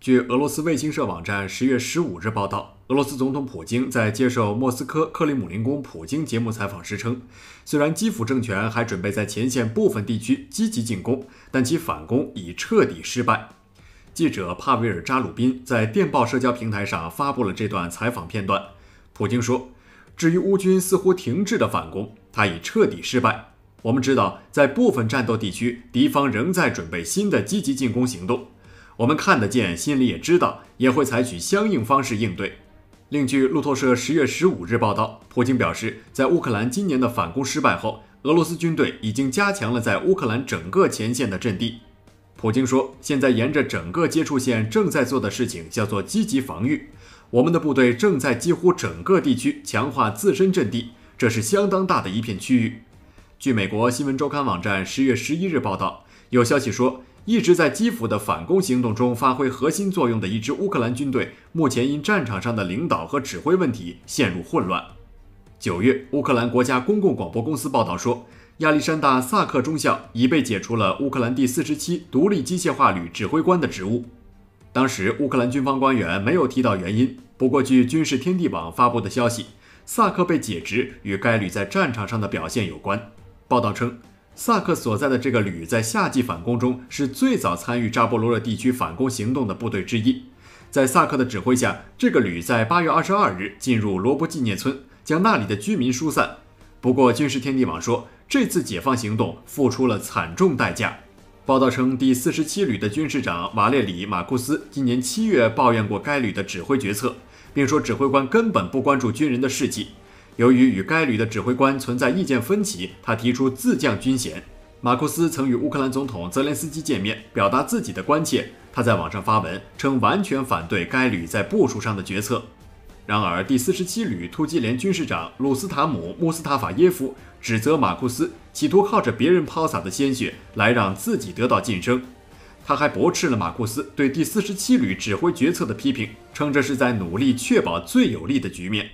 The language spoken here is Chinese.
据俄罗斯卫星社网站十月十五日报道，俄罗斯总统普京在接受莫斯科克里姆林宫普京节目采访时称，虽然基辅政权还准备在前线部分地区积极进攻，但其反攻已彻底失败。记者帕维尔扎鲁宾在电报社交平台上发布了这段采访片段。普京说：“至于乌军似乎停滞的反攻，他已彻底失败。我们知道，在部分战斗地区，敌方仍在准备新的积极进攻行动。”我们看得见，心里也知道，也会采取相应方式应对。另据路透社十月十五日报道，普京表示，在乌克兰今年的反攻失败后，俄罗斯军队已经加强了在乌克兰整个前线的阵地。普京说，现在沿着整个接触线正在做的事情叫做积极防御，我们的部队正在几乎整个地区强化自身阵地，这是相当大的一片区域。据美国新闻周刊网站十月十一日报道，有消息说。一直在基辅的反攻行动中发挥核心作用的一支乌克兰军队，目前因战场上的领导和指挥问题陷入混乱。九月，乌克兰国家公共广播公司报道说，亚历山大·萨克中校已被解除了乌克兰第四十七独立机械化旅指挥官的职务。当时，乌克兰军方官员没有提到原因。不过，据军事天地网发布的消息，萨克被解职与该旅在战场上的表现有关。报道称。萨克所在的这个旅在夏季反攻中是最早参与扎波罗热地区反攻行动的部队之一。在萨克的指挥下，这个旅在8月22日进入罗布纪念村，将那里的居民疏散。不过，军事天地网说，这次解放行动付出了惨重代价。报道称，第47旅的军事长瓦列里·马库斯今年七月抱怨过该旅的指挥决策，并说指挥官根本不关注军人的士气。由于与该旅的指挥官存在意见分歧，他提出自降军衔。马库斯曾与乌克兰总统泽连斯基见面，表达自己的关切。他在网上发文称，完全反对该旅在部署上的决策。然而，第四十七旅突击连军事长鲁斯塔姆·穆斯塔法耶夫指责马库斯企图靠着别人抛洒的鲜血来让自己得到晋升。他还驳斥了马库斯对第四十七旅指挥决策的批评，称这是在努力确保最有利的局面。